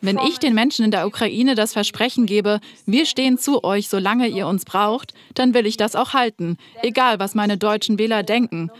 Wenn ich den Menschen in der Ukraine das Versprechen gebe, wir stehen zu euch, solange ihr uns braucht, dann will ich das auch halten, egal was meine deutschen Wähler denken.